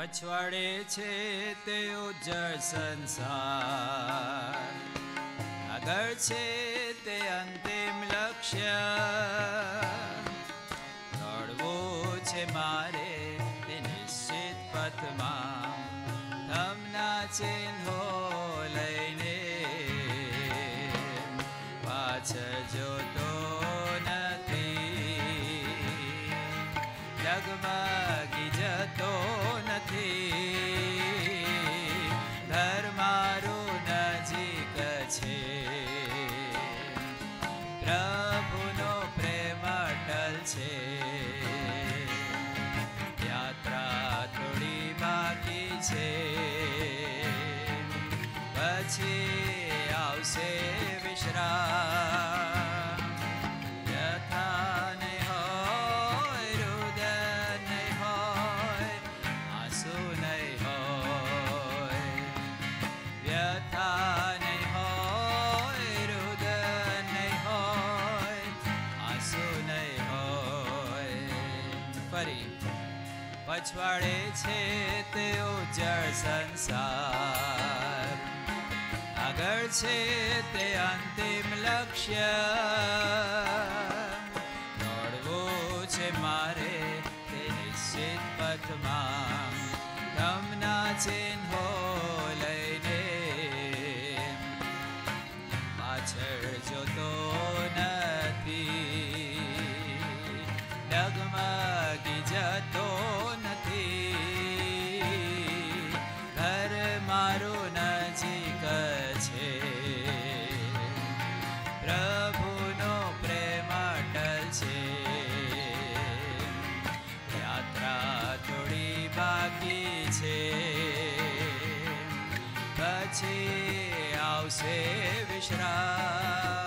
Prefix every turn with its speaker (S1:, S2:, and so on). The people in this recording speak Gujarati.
S1: પછવાડે છે તે ઉજ્જળ સંસાર આગળ છે તે અંતિમ લક્ષ્ય દોડવું છે મારે તે નિશ્ચિત પથમાં ધમના ચિહ્નો લઈને પાછળ જોતો નથી ડગમગી જતો નથી. ધર્મારું નજીક છે. પ્રભુનો પ્રેમ છે. યાત્રા થોડી બાકી છે. પછી આવશે વિશ્રામ. ફરી પછવાડે છે તે ઉજ્જળ સંસાર. આગળ છે તે અંતિમ લક્ષ્ય. દોડવો છે મારે તે નિશ્ચિત પથમાં. ધમના ચિહ્નો ti ausi vishram.